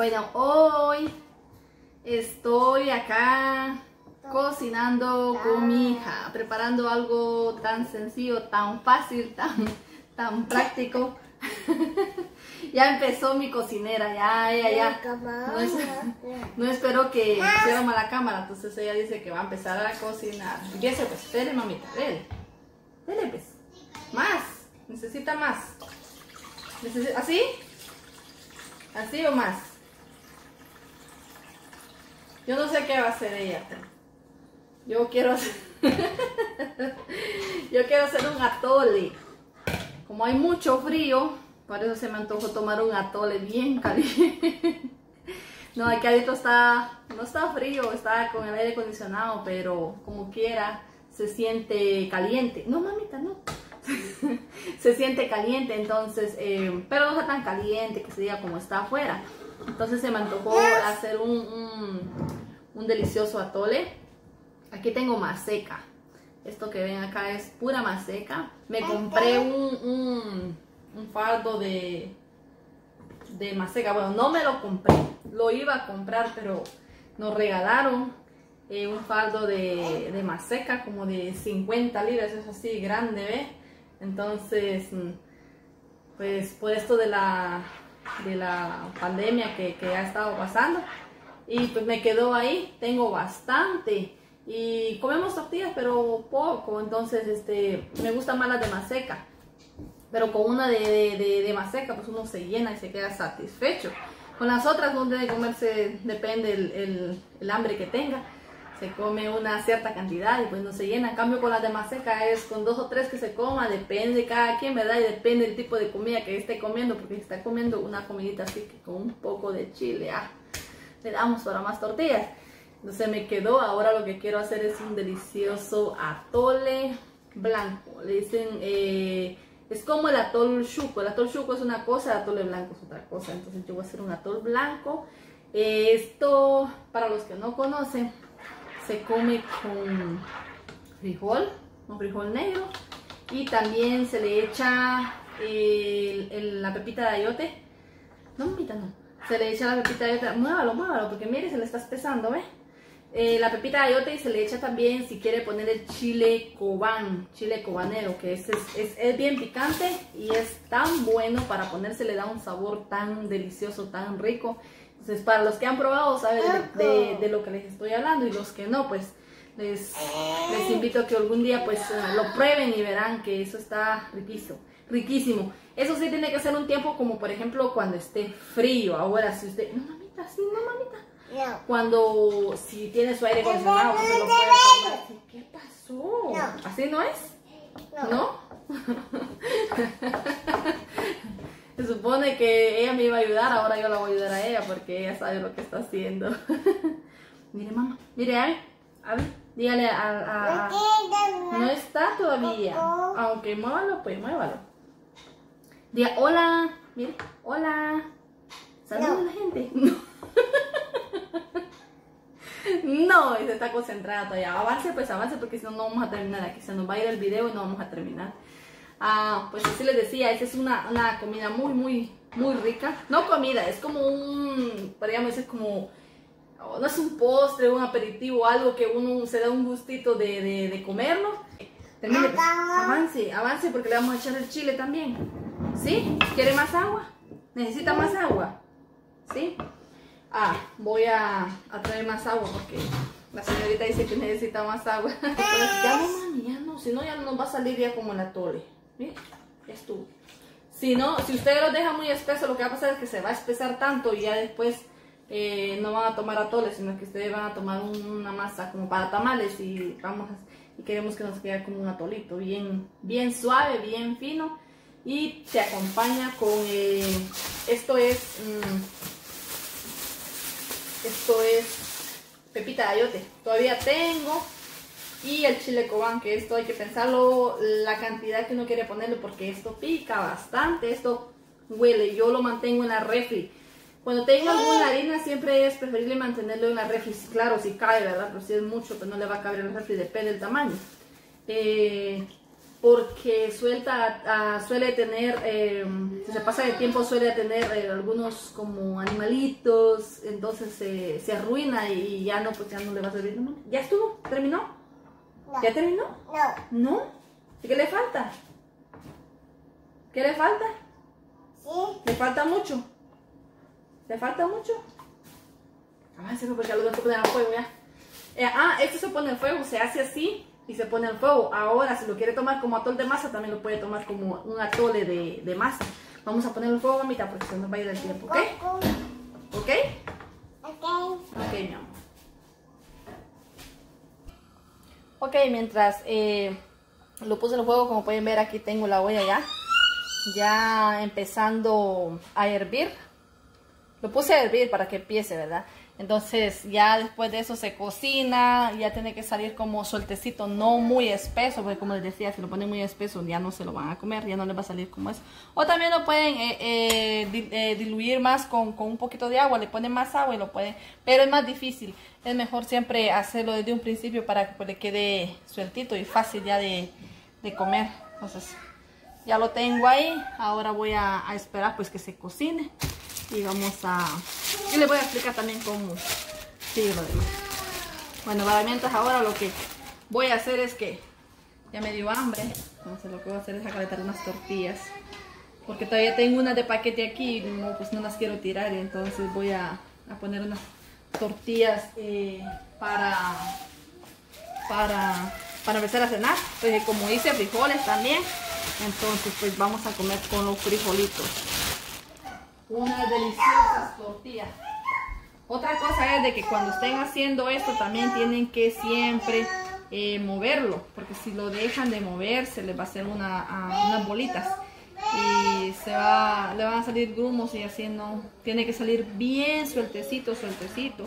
Bueno, hoy estoy acá cocinando con mi hija, preparando algo tan sencillo, tan fácil, tan, tan práctico. ya empezó mi cocinera, ya, ya, ya. No, es- no espero que cierre la cámara, entonces ella dice que va a empezar a cocinar. Empiece pues, dele mamita, dele. Dele pues. Más, necesita más. ¿Así? ¿Así o más? Yo no sé qué va a hacer ella. Yo quiero hacer... Yo quiero hacer un atole. Como hay mucho frío, por eso se me antojó tomar un atole bien caliente. No, aquí adentro está, no está frío, está con el aire acondicionado, pero como quiera se siente caliente. No, mamita, no. se siente caliente, entonces, eh, pero no está tan caliente que se diga como está afuera. Entonces se me antojó hacer un, un, un delicioso atole. Aquí tengo maseca. Esto que ven acá es pura maseca. Me compré un, un, fardo de, de maseca. Bueno, no me lo compré. Lo iba a comprar, pero nos regalaron eh, un fardo de, de maseca como de 50 libras. Es así grande, ¿ve? Entonces, mm, pues por esto de la, de la pandemia que, que ha estado pasando. Y pues me quedó ahí. Tengo bastante. Y comemos tortillas, pero poco. Entonces, este, me gusta más la de maseca. Pero con una de, de, de, de maseca, pues uno se llena y se queda satisfecho. Con las otras no debe comerse, depende el, el, el hambre que tenga. Se come una cierta cantidad y pues no se llena. En cambio con las de maseca es con dos o tres que se coma, depende de cada quien, ¿verdad? Y depende del tipo de comida que esté comiendo, porque si está comiendo una comidita así que con un poco de chile, ah, le damos para más tortillas. Entonces me quedó, ahora lo que quiero hacer es un delicioso atole blanco. Le dicen, eh, es como el atol chuco. El atol chuco es una cosa, el atole blanco es otra cosa. Entonces yo voy a hacer un atol blanco. Esto, para los que no conocen, se come con frijol, con frijol negro. Y también se le echa el- el- la pepita de ayote. No, mamita, no. Se le echa la pepita de ayote. Muévalo, muévalo, porque mire, se le está espesando, ¿ve? Eh, la pepita de ayote y se le echa también, si quiere poner el chile cobán, chile cobanero, que es, es, es- es bien picante y es tan bueno para ponerse, le da un sabor tan delicioso, tan rico. Entonces, para los que han probado, saben de, de- de lo que les estoy hablando y los que no, pues les, les invito a que algún día pues eh, lo prueben y verán que eso está riquísimo, riquísimo. Eso sí tiene que ser un tiempo como por ejemplo cuando esté frío. Ahora, si usted, no mamita, sí, no mamita cuando si tiene su aire acondicionado pues se lo puede así. ¿Qué pasó? No. ¿Así no es? ¿No? se supone que ella me iba a ayudar, ahora yo la voy a ayudar a ella porque ella sabe lo que está haciendo. mire mamá, mire a ver, a ver, dígale a, a- a- no está todavía, aunque muévalo pues muévalo. Diga hola, mire, hola, saluda a la gente. No, y se está concentrada todavía. Avance, pues avance, porque si no, no vamos a terminar aquí. Se nos va a ir el video y no vamos a terminar. Ah, pues así les decía, esta es una, una comida muy, muy, muy rica. No comida, es como un, podríamos decir como, oh, no es un postre, un aperitivo, algo que uno se da un gustito de, de, de comerlo. Termine, pues. avance, avance, porque le vamos a echar el chile también. ¿Sí? ¿Quiere más agua? ¿Necesita más agua? ¿Sí? Ah, voy a, a traer más agua porque la señorita dice que necesita más agua. Ya no, mami, ya no, si no ya no nos va a salir ya como el atole. Ya. Si no, si usted lo deja muy espeso, lo que va a pasar es que se va a espesar tanto y ya después eh, no van a tomar atole, sino que ustedes van a tomar un- una masa como para tamales y vamos y queremos que nos quede como un atolito bien, bien suave, bien fino y se acompaña con eh, esto es mm, esto es pepita de ayote. Todavía tengo. Y el chile cobán, que esto hay que pensarlo, la cantidad que uno quiere ponerle, porque esto pica bastante, esto huele. Yo lo mantengo en la refri. Cuando tengo alguna harina, siempre es preferible mantenerlo en la refri. Claro, si cae, ¿verdad? Pero si es mucho, pues no le va a caber en la refri, depende del tamaño. Eh, porque suelta, ah, suele tener, eh, si se pasa de tiempo suele tener eh, algunos como animalitos, entonces se arruina y ya no, pues ya no le va a servir. ¿Ya estuvo? ¿Terminó? ¿Ya terminó? No. ¿No? ¿Y qué le falta? ¿Qué le falta? Sí. ¿Le falta mucho? ¿Le falta mucho? Se porque lo voy a poner al fuego ya. Eh, ah, esto se pone al fuego, se hace así y se pone al fuego. Ahora, si lo quiere tomar como atole de masa, también lo puede tomar como un atole de, de masa. Vamos a poner el fuego, mamita, porque se nos va a ir el tiempo, ¿ok? ¿Ok? Ok. Ok, mi amor. Ok, mientras eh, lo puse en el fuego, como pueden ver, aquí tengo la olla ya. Ya empezando a hervir. Lo puse a hervir para que empiece, ¿verdad? Entonces ya después de eso se cocina, ya tiene que salir como sueltecito, no muy espeso, porque como les decía, si lo ponen muy espeso ya no se lo van a comer, ya no les va a salir como eso. O también lo pueden eh, eh, eh, diluir más con, un poquito de agua, le ponen más agua y lo pueden, pero es más difícil. Es mejor siempre hacerlo desde un principio para que pues, le quede sueltito y fácil ya de, comer. Entonces ya lo tengo ahí, ahora voy a, a esperar pues que se cocine y vamos a... Y les voy a explicar también cómo sigue lo demás. Bueno, para mientras ahora lo que voy a hacer es que ya me dio hambre. Entonces lo que voy a hacer es calentar unas tortillas. Porque todavía tengo unas de paquete aquí y no, pues no las quiero tirar. Entonces voy a, poner unas tortillas eh, para, para, para empezar a cenar. Pues como hice frijoles también. Entonces pues vamos a comer con los frijolitos unas deliciosas tortillas. Otra cosa es de que cuando estén haciendo esto también tienen que siempre eh, moverlo, porque si lo dejan de mover se les va a hacer una, unas bolitas y se va, le van a salir grumos y así no, tiene que salir bien sueltecito, sueltecito.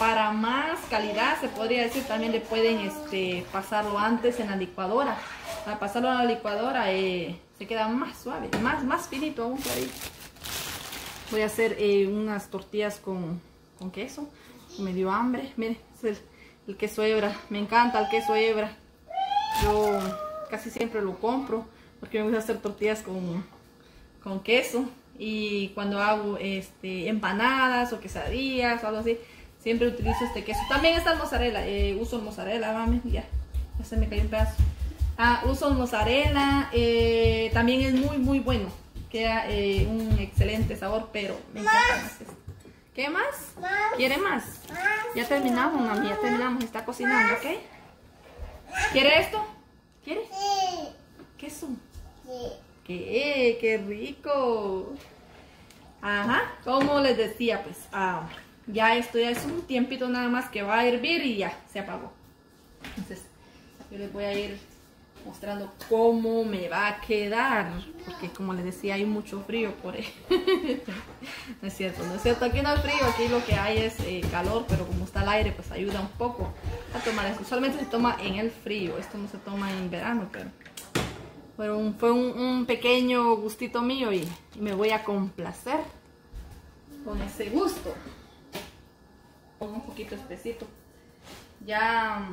Para más calidad se podría decir también le pueden este, pasarlo antes en la licuadora. Al pasarlo a la licuadora eh, se queda más suave, más, más finito aún ahí. Voy a hacer eh, unas tortillas con, queso. Me dio hambre. Miren, es el, queso hebra. Me encanta el queso hebra. Yo casi siempre lo compro porque me gusta hacer tortillas con, con queso. Y cuando hago este, empanadas o quesadillas o algo así, siempre utilizo este queso. También está el mozzarella. Eh, uso el mozzarella, mami. Ya, ya se me cayó un pedazo. Ah, uso el mozzarella. Eh, también es muy, muy bueno queda eh, un excelente sabor, pero me encanta más esto. ¿Qué más? ¿Quiere más? Ya terminamos, mami, ya terminamos. Está cocinando, ¿ok? ¿Quiere esto? ¿Quiere? Sí. ¿Qué es Sí. ¿Qué? ¡Qué rico! Ajá, como les decía, pues ah, ya esto ya es un tiempito nada más que va a hervir y ya, se apagó. Entonces, yo les voy a ir mostrando cómo me va a quedar. Porque como les decía, hay mucho frío por ahí. no es cierto, no es cierto. Aquí no hay frío, aquí lo que hay es eh, calor, pero como está el aire, pues ayuda un poco a tomar esto. Usualmente se toma en el frío, esto no se toma en verano, pero... fue un, pequeño gustito mío y, me voy a complacer con ese gusto. Con un poquito espesito. Ya,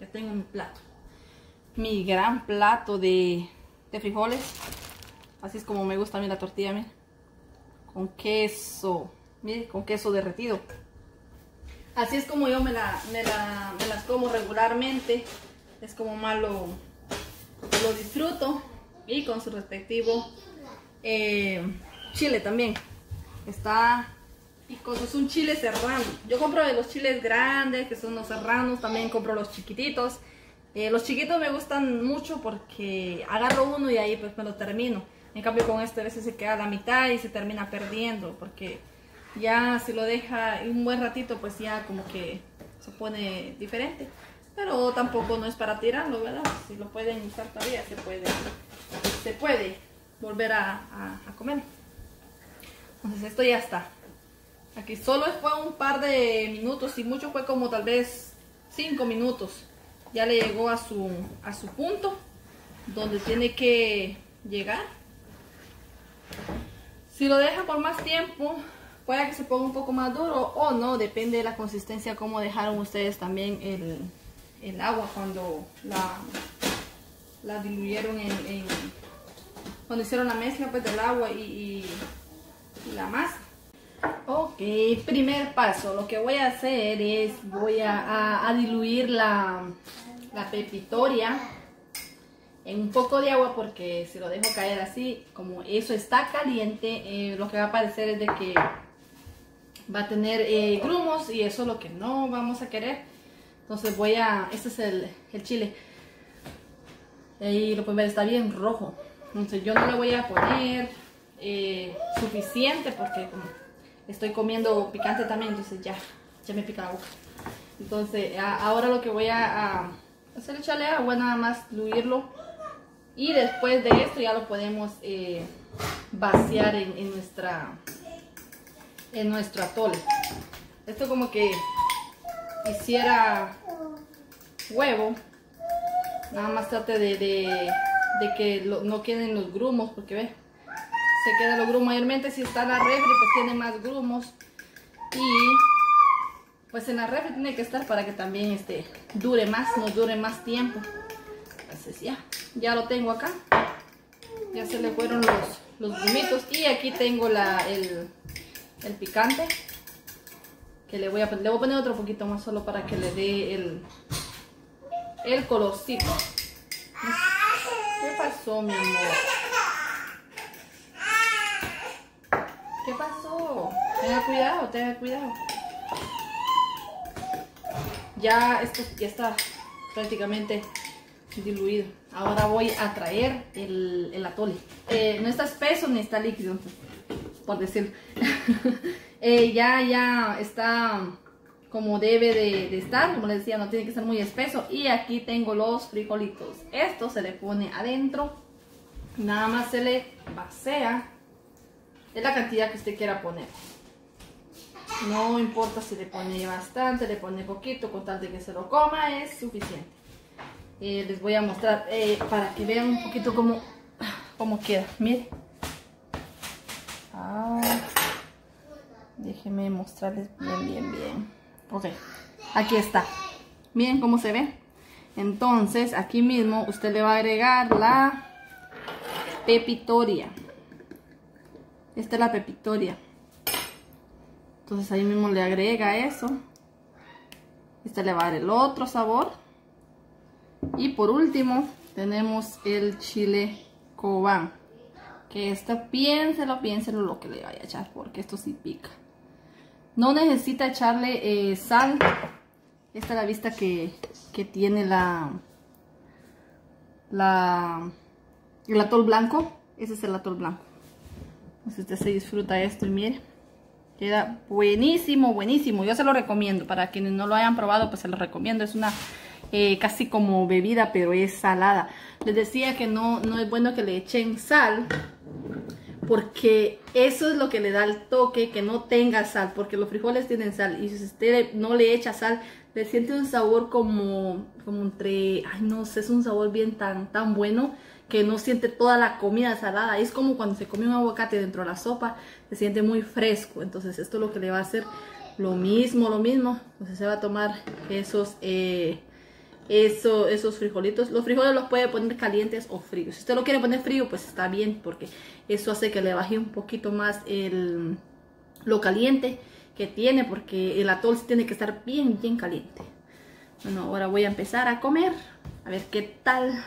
ya tengo mi plato mi gran plato de, frijoles. Así es como me gusta a la tortilla, miren. Con queso, miren, con queso derretido. Así es como yo me, la, me, las como regularmente. Es como malo lo, disfruto. Y con su respectivo eh, chile también. Está picoso, es un chile serrano. Yo compro de los chiles grandes, que son los serranos. También compro los chiquititos. Eh, los chiquitos me gustan mucho porque agarro uno y ahí pues me lo termino. En cambio con este a veces se queda a la mitad y se termina perdiendo porque ya si lo deja un buen ratito pues ya como que se pone diferente. Pero tampoco no es para tirarlo, ¿verdad? Si lo pueden usar todavía se puede, se puede volver a, comer. Entonces esto ya está. Aquí solo fue un par de minutos y mucho fue como tal vez 5 minutos ya le llegó a su, a su punto donde tiene que llegar. Si lo deja por más tiempo, puede que se ponga un poco más duro o no, depende de la consistencia, como dejaron ustedes también el, agua cuando la, diluyeron cuando hicieron la mezcla pues del agua y, la masa. Ok, primer paso, lo que voy a hacer es, voy a diluir la, la pepitoria en un poco de agua porque si lo dejo caer así, como eso está caliente, eh, lo que va a parecer es de que va a tener eh, grumos y eso es lo que no vamos a querer. Entonces voy a, este es el, el chile, y lo pueden ver, está bien rojo. Entonces yo no le voy a poner eh, suficiente porque como estoy comiendo picante también, entonces ya, ya me pica la boca. Entonces ahora lo que voy a hacer echarle agua, nada más diluirlo. Y después de esto ya lo podemos eh, vaciar en, nuestra en nuestro atole. Esto como que hiciera huevo. Nada más trate de, de, que no queden los grumos, porque ve, se queda los grumos. Mayormente si está en la refri, pues tiene más grumos. Y pues en la refri tiene que estar para que también este, dure más, nos dure más tiempo. Entonces ya, ya lo tengo acá. Ya se le fueron los, los grumitos. Y aquí tengo la, el, el picante. Que le voy a, le voy a poner otro poquito más solo para que le dé el, el colorcito. ¿Qué pasó, mi amor? ¿Qué pasó? Tenga cuidado, tenga cuidado. Ya esto ya está prácticamente diluido. Ahora voy a traer el, el atole. Eh, no está espeso ni está líquido, por decirlo. eh, ya, ya está como debe de, estar, como les decía, no tiene que ser muy espeso. Y aquí tengo los frijolitos. Esto se le pone adentro, nada más se le vacea. Es la cantidad que usted quiera poner. No importa si le pone bastante, le pone poquito, con tal de que se lo coma, es suficiente. Eh, les voy a mostrar eh, para que vean un poquito cómo, cómo queda. Mire. Ah, déjenme mostrarles bien, bien, bien. Ok, aquí está. Miren cómo se ve. Entonces, aquí mismo usted le va a agregar la pepitoria. Esta es la pepitoria. Entonces ahí mismo le agrega eso. Este le va a dar el otro sabor. Y por último tenemos el chile cobán. Que este piénselo, piénselo lo que le vaya a echar porque esto sí pica. No necesita echarle eh, sal. Esta es la vista que, que tiene la, la, el atol blanco. Ese es el atol blanco. Entonces usted se disfruta esto y mire. Queda buenísimo, buenísimo. Yo se lo recomiendo. Para quienes no lo hayan probado, pues se lo recomiendo. Es una eh, casi como bebida, pero es salada. Les decía que no, no es bueno que le echen sal porque eso es lo que le da el toque, que no tenga sal, porque los frijoles tienen sal, y si usted no le echa sal, le siente un sabor como, como entre, ay no sé, es un sabor bien tan, tan bueno, que no siente toda la comida salada, es como cuando se come un aguacate dentro de la sopa, se siente muy fresco, entonces esto es lo que le va a hacer lo mismo, lo mismo, entonces se va a tomar esos... Eh, eso, esos frijolitos. Los frijoles los puede poner calientes o fríos. Si usted lo quiere poner frío, pues está bien, porque eso hace que le baje un poquito más el, lo caliente que tiene, porque el atol tiene que estar bien, bien caliente. Bueno, ahora voy a empezar a comer, a ver qué tal.